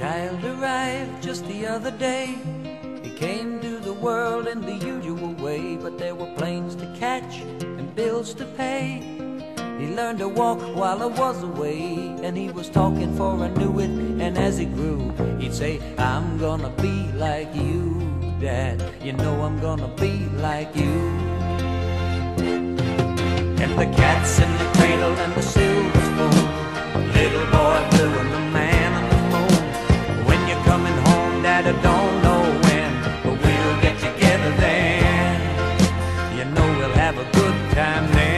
child arrived just the other day. He came to the world in the usual way, but there were planes to catch and bills to pay. He learned to walk while I was away, and he was talking for I knew it. And as he grew, he'd say, I'm gonna be like you, Dad. You know I'm gonna be like you. And the cats and the night, I don't know when, but we'll get together then. You know we'll have a good time then.